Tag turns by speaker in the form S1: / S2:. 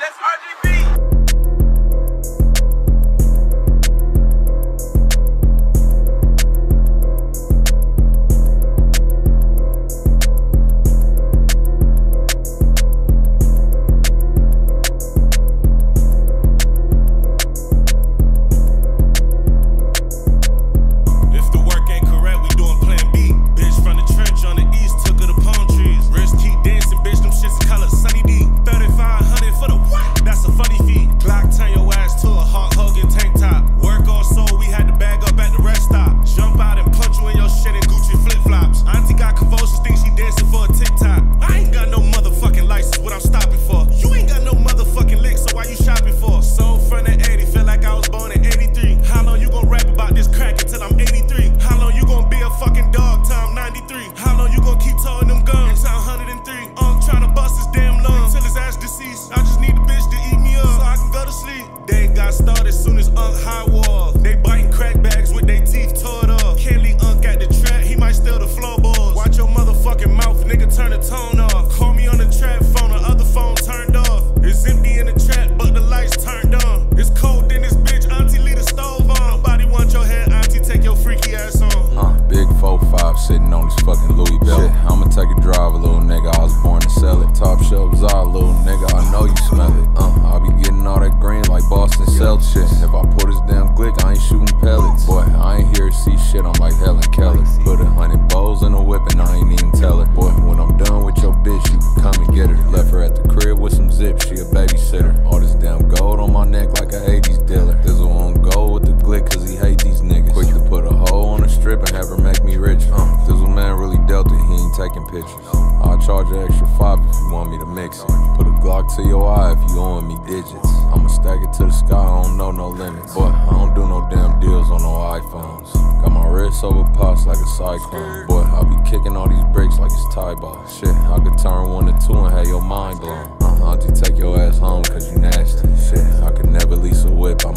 S1: That's RGB.
S2: got started soon as high wall. They biting crack bags with their teeth tore up. Kelly at the trap, he might steal the floorboards. Watch your motherfucking mouth, nigga, turn the tone off. Call me on the trap phone, the other phone turned off. It's empty in the trap, but the lights turned on. It's cold in this bitch, auntie the stove on. Nobody want your head, auntie take your freaky ass on.
S3: Uh, big 4-5 sitting on this fucking Louis Bell. I'ma take a drive, little nigga, I was born to sell it. Top shelf, all little nigga, I know. see shit, I'm like Helen Keller. Put a hundred bows in a whip and I ain't even tell her. Boy, when I'm done with your bitch, you can come and get her. Left her at the crib with some zip, she a babysitter. All this damn gold on my neck like a 80s dealer. Dizzle on gold with the glick, cause he hate these niggas. Quick to put a hole on a strip and have her make me rich. Uh, Dizzle man really dealt it, he ain't taking pictures. I'll charge an extra five if you want me to mix it. Put a Glock to your eye if you owing me digits. I'ma stack it to the sky, I don't know no limits. But I don't do no damn on no iPhones. Got my wrist over like a cyclone. Boy, I be kicking all these bricks like it's tie ball. Shit, I could turn one to two and have your mind blown. Uh, I'll just take your ass home cause you nasty. Shit, I could never lease a whip. I'm